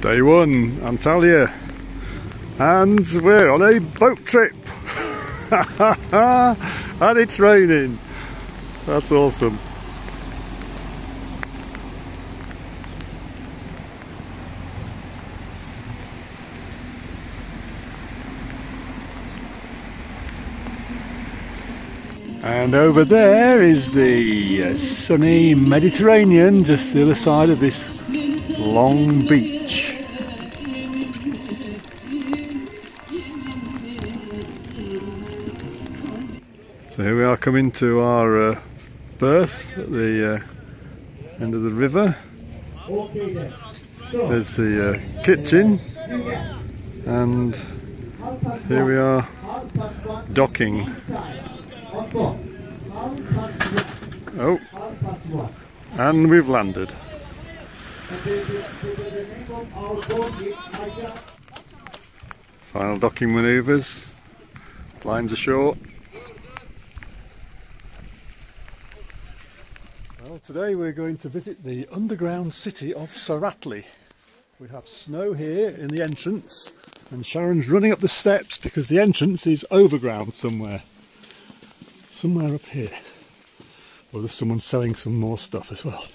Day one, Antalya. And we're on a boat trip. and it's raining. That's awesome. And over there is the uh, sunny Mediterranean, just the other side of this long beach. So here we are coming to our uh, berth at the uh, end of the river. There's the uh, kitchen and here we are docking. Oh, and we've landed. Final docking manoeuvres, lines are short. Well, today we're going to visit the underground city of Saratli. We have snow here in the entrance and Sharon's running up the steps because the entrance is overground somewhere. Somewhere up here. Well, there's someone selling some more stuff as well.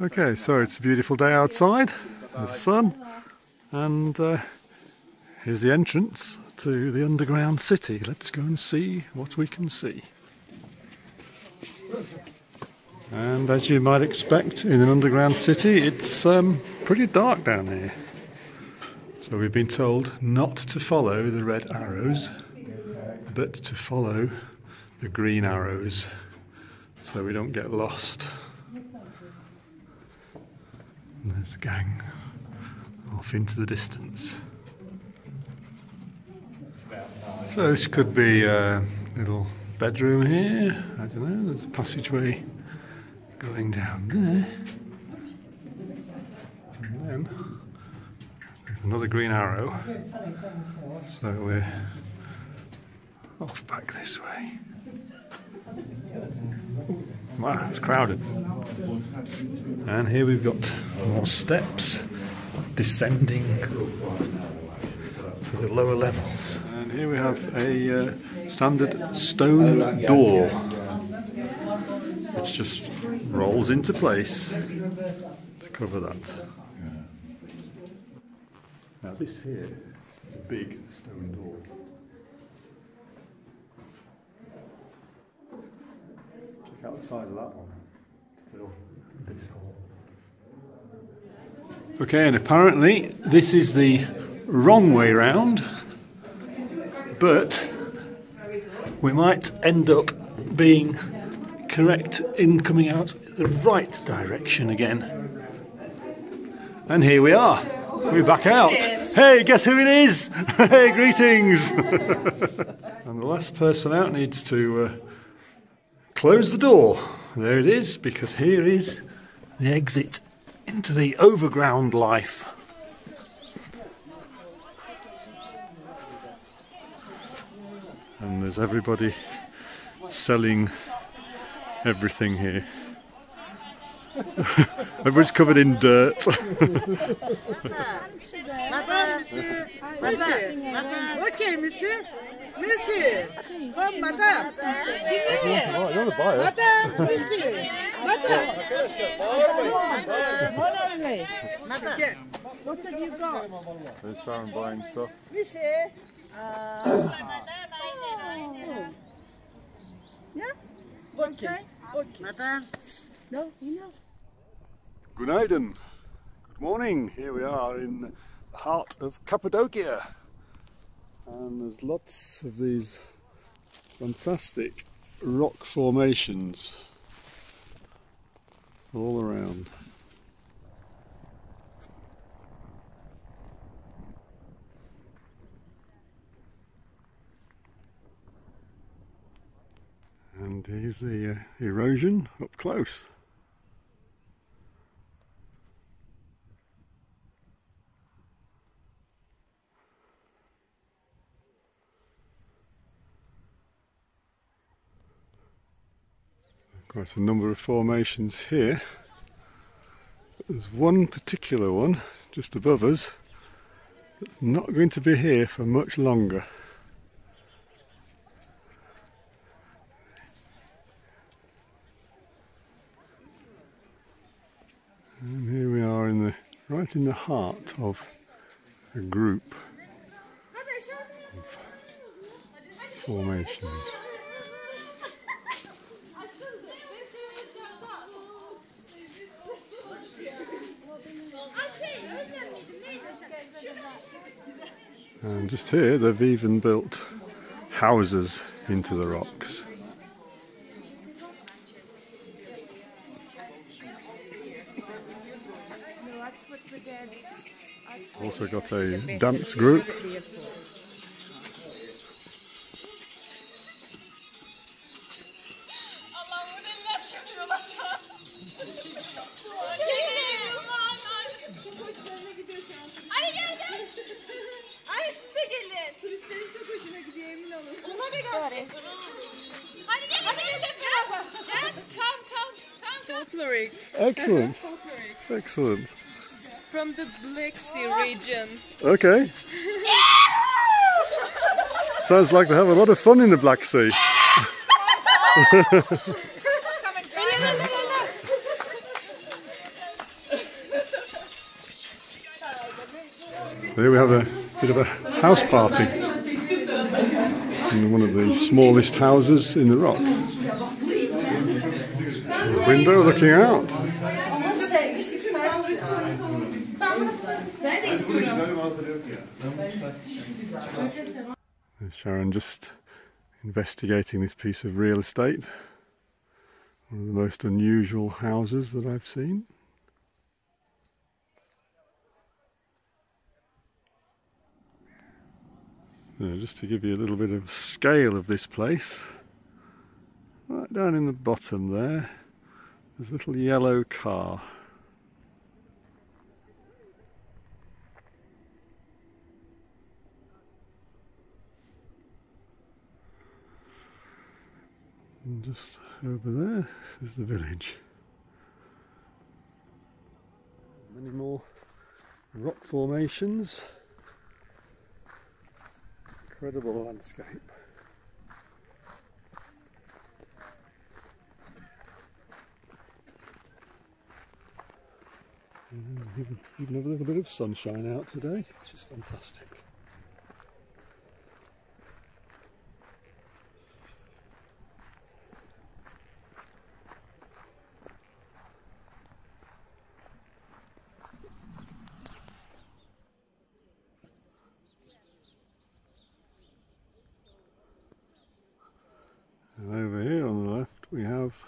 Okay, so it's a beautiful day outside. There's the sun. And uh, here's the entrance to the underground city. Let's go and see what we can see. And as you might expect in an underground city, it's um, pretty dark down here. So we've been told not to follow the red arrows, but to follow the green arrows so we don't get lost. And there's the gang off into the distance. So this could be a little bedroom here. I don't know, there's a passageway going down there. And then another green arrow. So we're off back this way. Wow, it's crowded. And here we've got more steps descending to the lower levels. And here we have a uh, standard stone door which just rolls into place to cover that. Now this here is a big stone door. Check out the size of that one. Fill this hole. Okay, and apparently this is the wrong way round, but we might end up being correct in coming out the right direction again. And here we are. We're back out. Hey, guess who it is? hey, greetings. and the last person out needs to uh, close the door. There it is, because here is the exit into the overground life. And there's everybody selling everything here. Everyone's covered in dirt. Madame, monsieur, monsieur. Ok, monsieur. Monsieur. Comme madame. Oh, you want to buy it? Madame, monsieur. Madame. Okay. What have you got? There's Sharon buying stuff. Monsieur? Uh, yeah? Okay. Okay. Madame. No, enough. Gunaiden. Good morning. Here we are in the heart of Cappadocia. And there's lots of these fantastic rock formations all around. And here's the uh, erosion up close. Quite a number of formations here. there's one particular one just above us that's not going to be here for much longer. And here we are in the right in the heart of a group of formations. And just here they've even built houses into the rocks. Also got a dance group. Come come. Folkloric Excellent, excellent. from the Black Sea region. Okay. Sounds like they have a lot of fun in the Black Sea. Here we have a bit of a house party in one of the smallest houses in the rock. Window looking out. Sharon just investigating this piece of real estate. One of the most unusual houses that I've seen. So just to give you a little bit of scale of this place, right down in the bottom there, a little yellow car. And just over there is the village. Many more rock formations. Incredible landscape. Mm-hmm. Even, even have a little bit of sunshine out today, which is fantastic. And over here on the left we have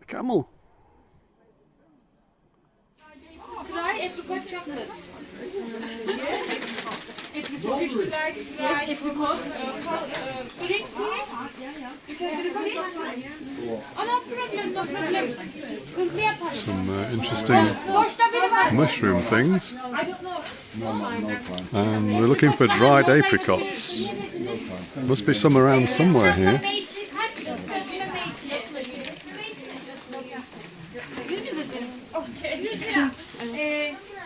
the camel. Some uh, interesting mushroom things. And we're looking for dried apricots. Must be some around somewhere here.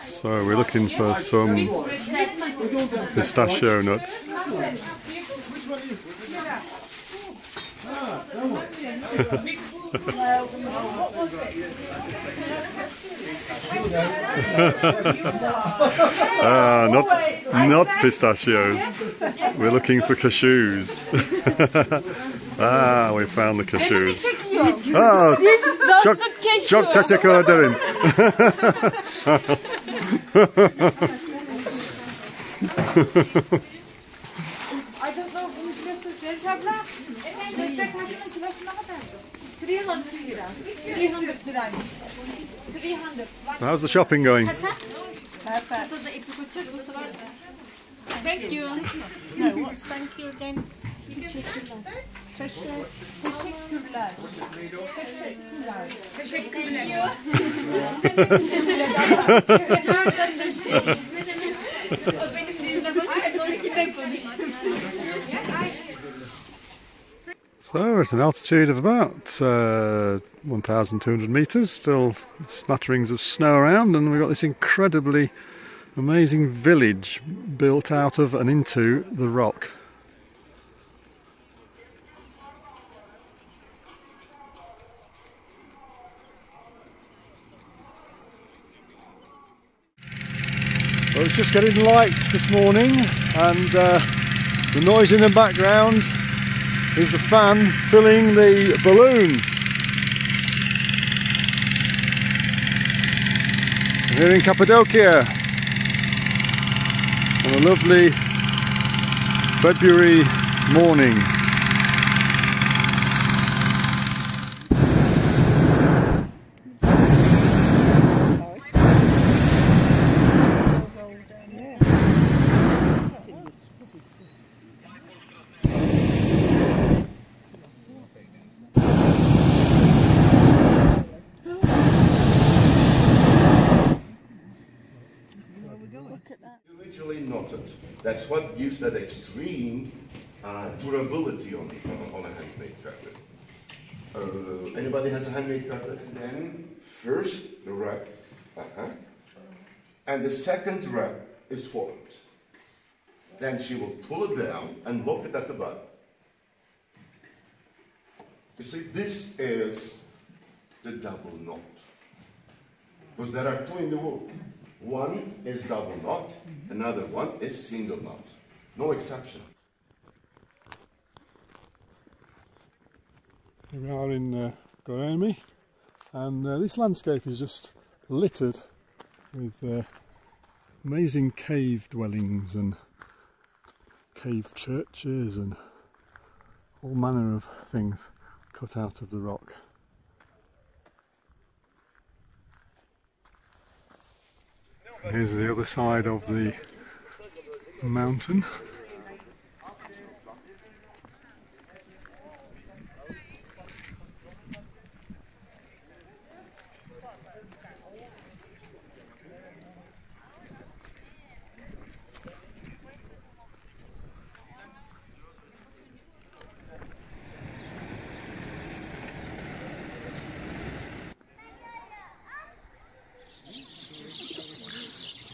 So we're looking for some pistachio nuts. Ah, not not pistachios. We're looking for cashews. ah, we found the cashews. Ah, this is. Abla. Göster kartının So how's the shopping going? Thank you. No, what's thank you again? Teşekkürler. Teşekkürler. Teşekkürler. Teşekkürler. So at an altitude of about uh, 1,200 metres, still smatterings of snow around, and we've got this incredibly amazing village built out of and into the rock. Well, it's just getting light this morning, and uh, the noise in the background is the fan filling the balloon. Here in Cappadocia on a lovely February morning. Originally knotted. That's what gives that extreme uh, durability on, on, on a handmade cracker. Uh, anybody has a handmade cracker? Then first the wrap, uh-huh, and the second wrap is formed. Then she will pull it down and lock it at the bottom. You see, this is the double knot. Because there are two in the wood. One is double knot, another one is single knot. No exception. Here we are in uh, Goreme, and uh, this landscape is just littered with uh, amazing cave dwellings and cave churches and all manner of things cut out of the rock. Here's the other side of the mountain.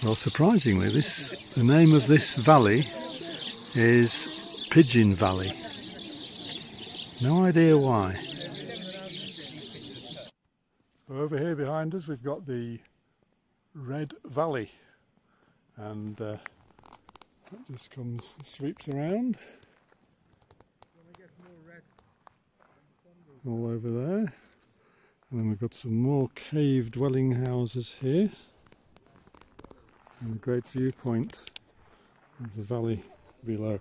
Well, surprisingly, this the name of this valley is Pigeon Valley. No idea why. So over here behind us, we've got the Red Valley, and uh, that just comes sweeps around all over there, and then we've got some more cave dwelling houses here and a great viewpoint of the valley below.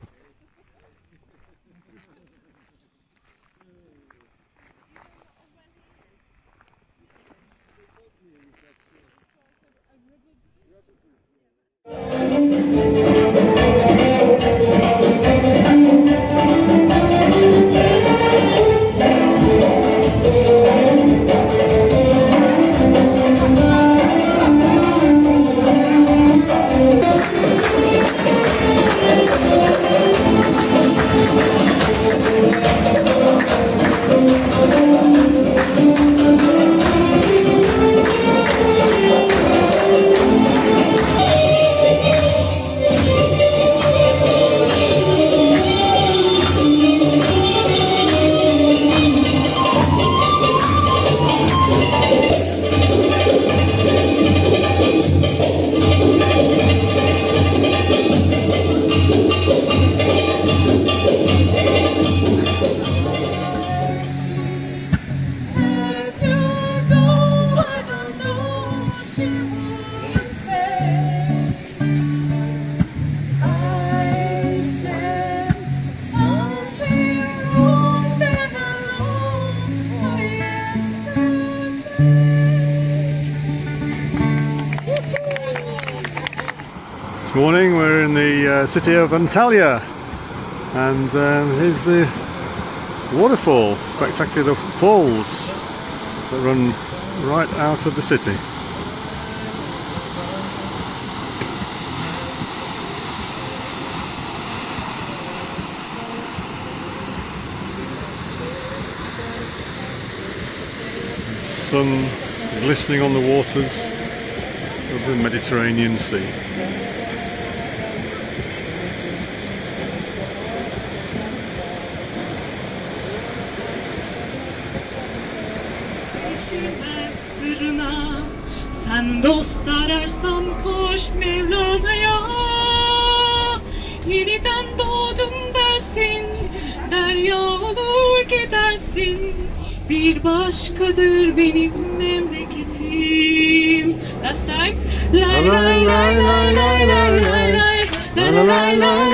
This morning we're in the uh, city of Antalya and uh, here's the waterfall, spectacular falls that run right out of the city. sun glistening on the waters of the Mediterranean Sea. Dost ararsan koş Mevlana'ya Yeniden doğdum dersin Derya olur gidersin Bir başkadır benim memleketim Last time Lay lay lay lay lay lay lay lay Lay lay